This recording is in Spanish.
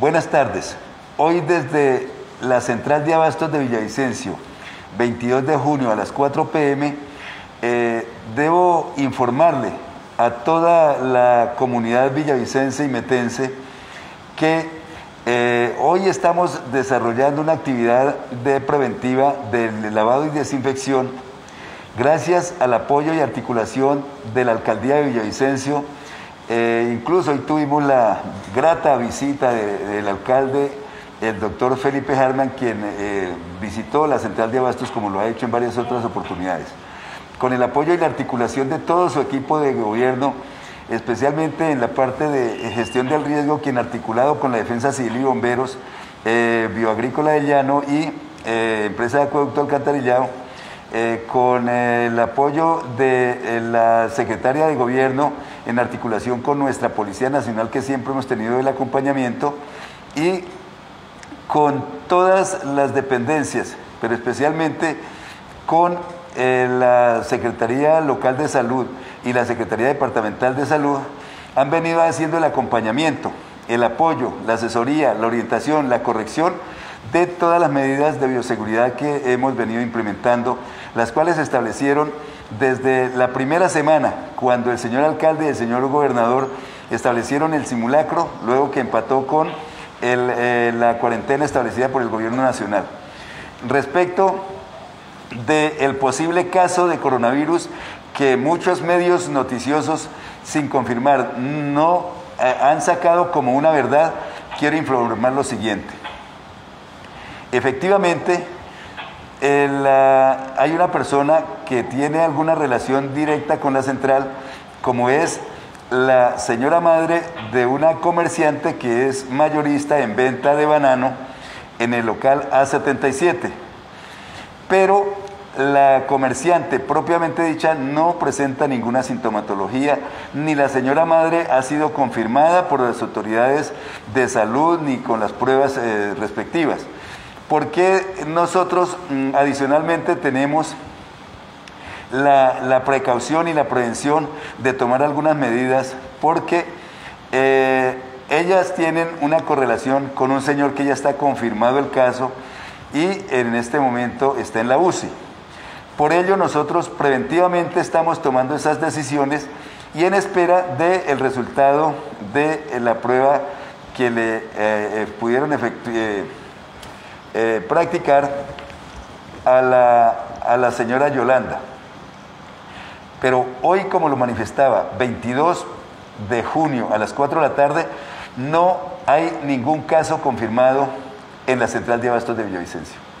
Buenas tardes. Hoy desde la Central de Abastos de Villavicencio, 22 de junio a las 4 pm, eh, debo informarle a toda la comunidad villavicense y metense que eh, hoy estamos desarrollando una actividad de preventiva del lavado y desinfección gracias al apoyo y articulación de la Alcaldía de Villavicencio. Eh, incluso hoy tuvimos la grata visita del alcalde, el doctor Felipe Harman, quien eh, visitó la central de abastos como lo ha hecho en varias otras oportunidades. Con el apoyo y la articulación de todo su equipo de gobierno, especialmente en la parte de gestión del riesgo, quien articulado con la Defensa Civil y Bomberos, eh, Bioagrícola de Llano y Empresa de Acueducto Alcantarillado, eh, con el apoyo de eh, la secretaria de Gobierno en articulación con nuestra Policía Nacional que siempre hemos tenido el acompañamiento y con todas las dependencias, pero especialmente con eh, la Secretaría Local de Salud y la Secretaría Departamental de Salud, han venido haciendo el acompañamiento, el apoyo, la asesoría, la orientación, la corrección de todas las medidas de bioseguridad que hemos venido implementando, las cuales establecieron desde la primera semana, cuando el señor alcalde y el señor gobernador establecieron el simulacro, luego que empató con eh, la cuarentena establecida por el gobierno nacional. Respecto del posible caso de coronavirus que muchos medios noticiosos, sin confirmar, no eh, han sacado como una verdad, quiero informar lo siguiente. Efectivamente, hay una persona que tiene alguna relación directa con la central, como es la señora madre de una comerciante que es mayorista en venta de banano en el local A77. Pero la comerciante propiamente dicha no presenta ninguna sintomatología, ni la señora madre ha sido confirmada por las autoridades de salud ni con las pruebas eh, respectivas. ¿Por qué nosotros mm, adicionalmente tenemos la, precaución y la prevención de tomar algunas medidas? Porque eh, ellas tienen una correlación con un señor que ya está confirmado el caso y en este momento está en la UCI. Por ello nosotros preventivamente estamos tomando esas decisiones y en espera del resultado de la prueba que le eh, eh, pudieron efectuar eh, practicar a la, a la señora Yolanda. Pero hoy, como lo manifestaba, 22 de junio a las 4 de la tarde, no hay ningún caso confirmado en la central de abastos de Villavicencio.